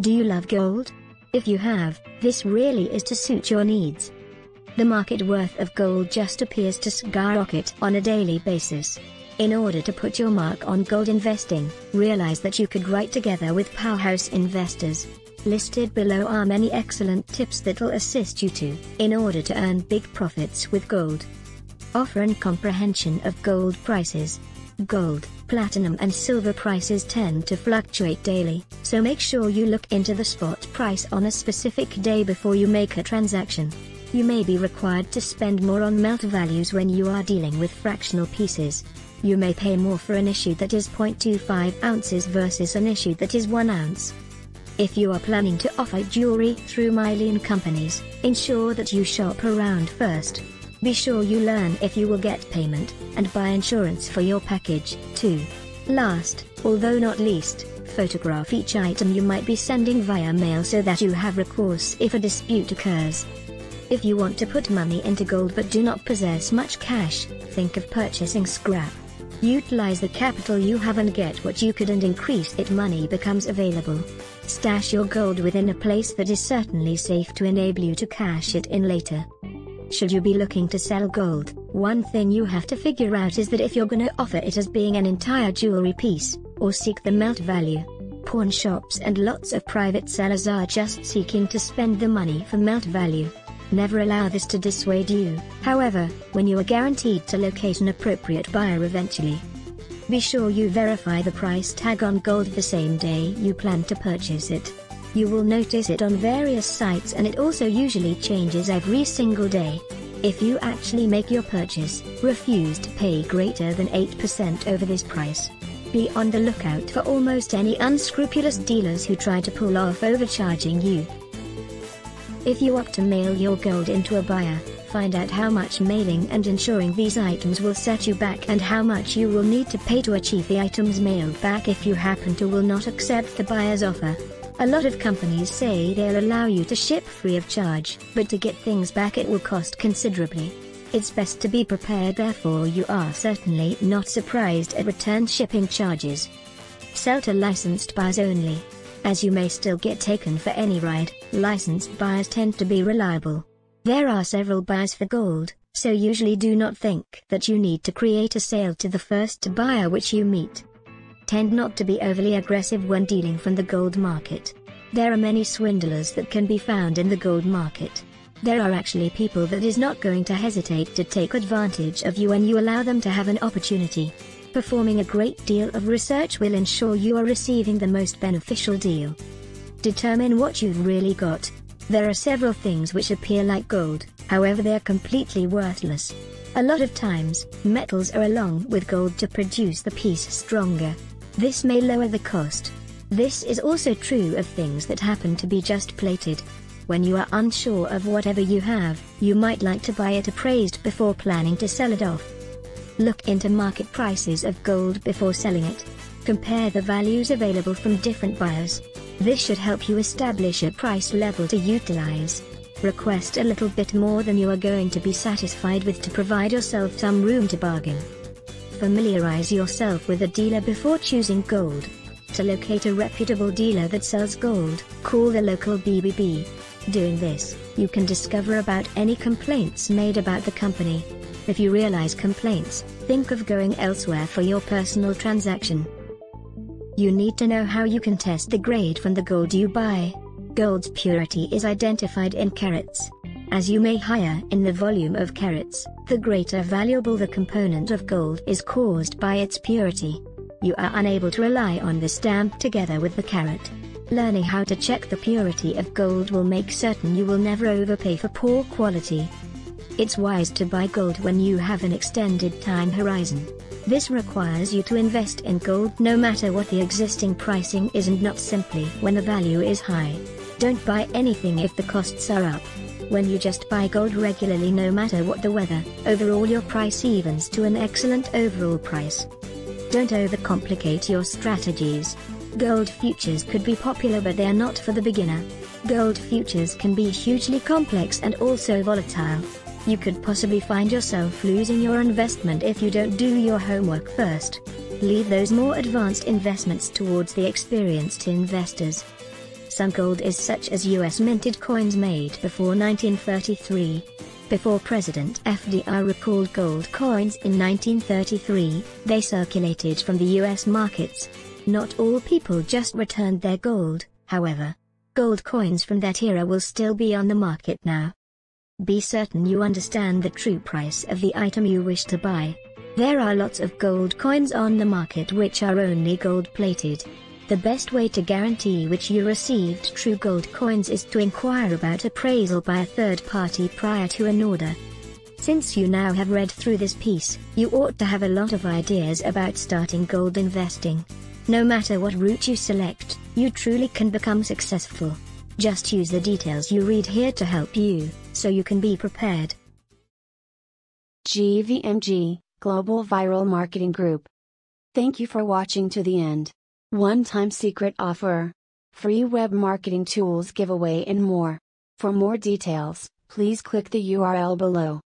Do you love gold? If you have, this really is to suit your needs. The market worth of gold just appears to skyrocket on a daily basis. In order to put your mark on gold investing, realize that you could write together with powerhouse investors. Listed below are many excellent tips that'll assist you to, in order to earn big profits with gold. Offer and comprehension of gold prices. Gold, platinum and silver prices tend to fluctuate daily, so make sure you look into the spot price on a specific day before you make a transaction. You may be required to spend more on melt values when you are dealing with fractional pieces. You may pay more for an issue that is 0.25 ounces versus an issue that is 1 ounce. If you are planning to offer jewelry through mail-in companies, ensure that you shop around first. Be sure you learn if you will get payment, and buy insurance for your package, too. Last, although not least, photograph each item you might be sending via mail so that you have recourse if a dispute occurs. If you want to put money into gold but do not possess much cash, think of purchasing scrap. Utilize the capital you have and get what you could and increase it money becomes available. Stash your gold within a place that is certainly safe to enable you to cash it in later. Should you be looking to sell gold, one thing you have to figure out is that if you're gonna offer it as being an entire jewelry piece, or seek the melt value. Pawn shops and lots of private sellers are just seeking to spend the money for melt value. Never allow this to dissuade you, however, when you are guaranteed to locate an appropriate buyer eventually. Be sure you verify the price tag on gold the same day you plan to purchase it. You will notice it on various sites and it also usually changes every single day. If you actually make your purchase, refuse to pay greater than 8% over this price. Be on the lookout for almost any unscrupulous dealers who try to pull off overcharging you. If you opt to mail your gold into a buyer, find out how much mailing and insuring these items will set you back and how much you will need to pay to achieve the items mailed back if you happen to will not accept the buyer's offer. A lot of companies say they'll allow you to ship free of charge, but to get things back it will cost considerably. It's best to be prepared therefore you are certainly not surprised at return shipping charges. Sell to licensed buyers only as you may still get taken for any ride, licensed buyers tend to be reliable. There are several buyers for gold, so usually do not think that you need to create a sale to the first buyer which you meet. Tend not to be overly aggressive when dealing from the gold market. There are many swindlers that can be found in the gold market. There are actually people that is not going to hesitate to take advantage of you when you allow them to have an opportunity. Performing a great deal of research will ensure you are receiving the most beneficial deal. Determine what you've really got. There are several things which appear like gold, however they are completely worthless. A lot of times, metals are along with gold to produce the piece stronger. This may lower the cost. This is also true of things that happen to be just plated. When you are unsure of whatever you have, you might like to buy it appraised before planning to sell it off. Look into market prices of gold before selling it. Compare the values available from different buyers. This should help you establish a price level to utilize. Request a little bit more than you are going to be satisfied with to provide yourself some room to bargain. Familiarize yourself with a dealer before choosing gold. To locate a reputable dealer that sells gold, call the local BBB. Doing this, you can discover about any complaints made about the company, if you realize complaints, think of going elsewhere for your personal transaction. You need to know how you can test the grade from the gold you buy. Gold's purity is identified in carats. As you may higher in the volume of carats, the greater valuable the component of gold is caused by its purity. You are unable to rely on the stamp together with the carat. Learning how to check the purity of gold will make certain you will never overpay for poor quality. It's wise to buy gold when you have an extended time horizon. This requires you to invest in gold no matter what the existing pricing is and not simply when the value is high. Don't buy anything if the costs are up. When you just buy gold regularly no matter what the weather, overall your price evens to an excellent overall price. Don't overcomplicate your strategies. Gold futures could be popular but they are not for the beginner. Gold futures can be hugely complex and also volatile. You could possibly find yourself losing your investment if you don't do your homework first. Leave those more advanced investments towards the experienced investors. Some gold is such as US minted coins made before 1933. Before President FDR recalled gold coins in 1933, they circulated from the US markets. Not all people just returned their gold, however. Gold coins from that era will still be on the market now. Be certain you understand the true price of the item you wish to buy. There are lots of gold coins on the market which are only gold plated. The best way to guarantee which you received true gold coins is to inquire about appraisal by a third party prior to an order. Since you now have read through this piece, you ought to have a lot of ideas about starting gold investing. No matter what route you select, you truly can become successful. Just use the details you read here to help you, so you can be prepared. GVMG, Global Viral Marketing Group. Thank you for watching to the end. One-time secret offer. Free web marketing tools giveaway and more. For more details, please click the URL below.